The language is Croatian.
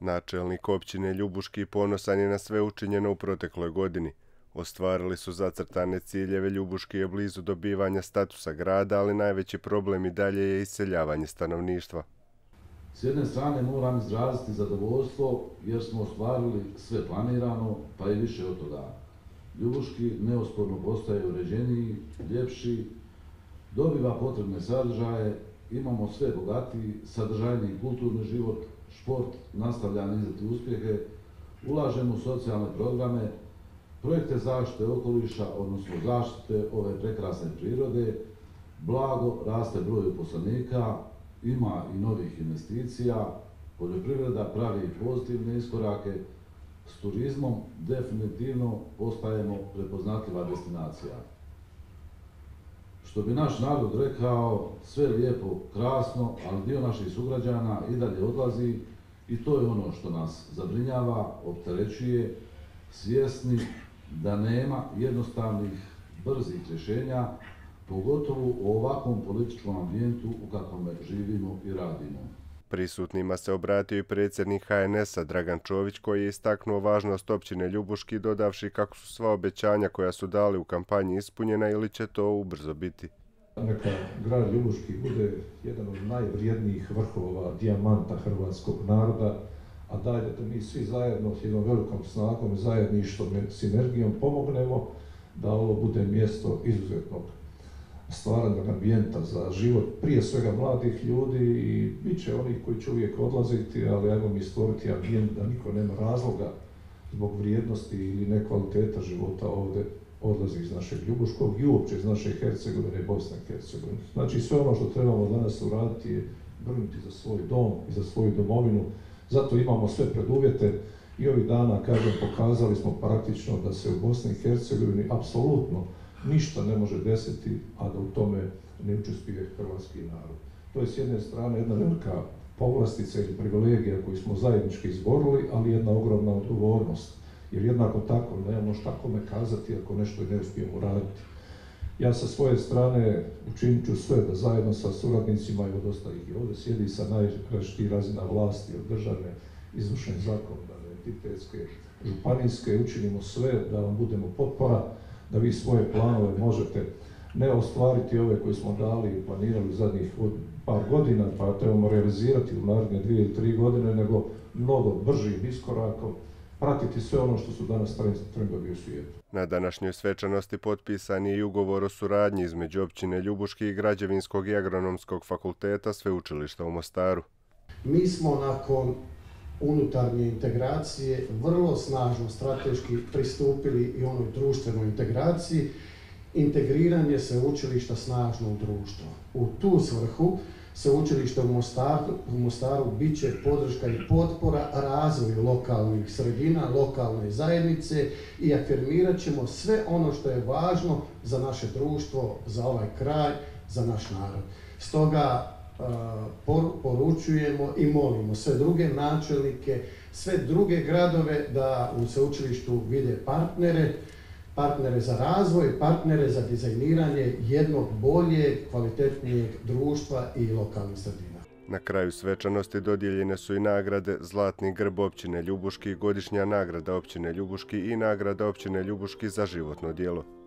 Načelnik općine Ljubuški ponosan je na sve učinjeno u protekloj godini. Ostvarili su zacrtane ciljeve, Ljubuški je blizu dobivanja statusa grada, ali najveći problem i dalje je iseljavanje stanovništva. S jedne strane moram izraziti zadovoljstvo jer smo ostvarili sve planirano, pa i više od toga. Ljubuški neosporno postaje uređeniji, ljepši, dobiva potrebne sadržaje, imamo sve bogatiji, sadržajni kulturni život, šport, nastavlja nizati uspjehe, ulažemo u socijalne programe, projekte zaštite okoliša, odnosno zaštite ove prekrasne prirode, blago raste broj uposlenika, ima i novih investicija, poljoprivreda pravi pozitivne iskorake, s turizmom definitivno postajemo prepoznatljiva destinacija. Što bi naš narod rekao, sve lijepo, krasno, ali dio naših sugrađana i dalje odlazi i to je ono što nas zabrinjava, opterećuje, svjesni da nema jednostavnih, brzih rješenja, pogotovo u ovakvom političkom ambijentu u kakvom živimo i radimo. Prisutnima se obratio i predsjednik HNS-a Dragan Čović koji je istaknuo važnost općine Ljubuški dodavši kako su sva obećanja koja su dali u kampanji ispunjena ili će to ubrzo biti. Neka grad Ljubuški bude jedan od najvrijednijih vrhova dijamanta hrvatskog naroda, a daj da mi svi zajedno s jednom velikom snagom, zajedništvom, sinergijom pomognemo da ovo bude mjesto izuzetnog stvaranja ambijenta za život prije svega mladih ljudi i bit će onih koji će uvijek odlaziti, ali ajmo mi stvoriti ambijent da niko nema razloga zbog vrijednosti ili nekvaliteta života ovdje odlazi iz našeg Ljubuškog i uopće iz naše Hercegovine i Bosne i Hercegovine. Znači sve ono što trebamo danas uraditi je brinuti za svoj dom i za svoju domovinu, zato imamo sve preduvjete i ovih dana, kažem, pokazali smo praktično da se u Bosni i Hercegovini apsolutno ništa ne može desiti, a da u tome ne učestvije hrvatski narod. To je s jedne strane jedna velika povlastica ili privilegija koju smo zajednički izborili, ali jedna ogromna odgovornost. Jer jednako tako nemamo šta kome kazati ako nešto ne uspijemo raditi. Ja sa svoje strane učinit ću sve da zajedno sa suradnicima, evo dosta ih i ovdje sjedi sa najrazličitih razina vlasti, od državne, izvršne zakonodavne, entitetske, županijske, učinimo sve da vam budemo potpora, da vi svoje planove možete ne ostvariti ove koje smo dali i planirali zadnjih par godina, pa trebamo realizirati u naredne dvije ili tri godine, nego mnogo bržim iskorakom, pratiti sve ono što su danas trendovi u svijetu. Na današnjoj svečanosti potpisan je i ugovor o suradnji između općine Ljubuški i Građevinskog i agronomskog fakulteta Sveučilišta u Mostaru. Mi smo nakon unutarnje integracije vrlo snažno strateški pristupili i onoj društvenoj integraciji, integriranje sveučilišta snažno u društvo. U tu svrhu sveučilište u u Mostaru bit će podrška i potpora razvoju lokalnih sredina, lokalne zajednice i afirmirat ćemo sve ono što je važno za naše društvo, za ovaj kraj, za naš narod. Stoga poručujemo i molimo sve druge načelnike, sve druge gradove da u sveučilištu vide partnere, partnere za razvoj, partnere za dizajniranje jednog bolje, kvalitetnijeg društva i lokalnih sredina. Na kraju svečanosti dodijeljene su i nagrade Zlatni grb općine Ljubuški, godišnja nagrada općine Ljubuški i nagrada općine Ljubuški za životno dijelo.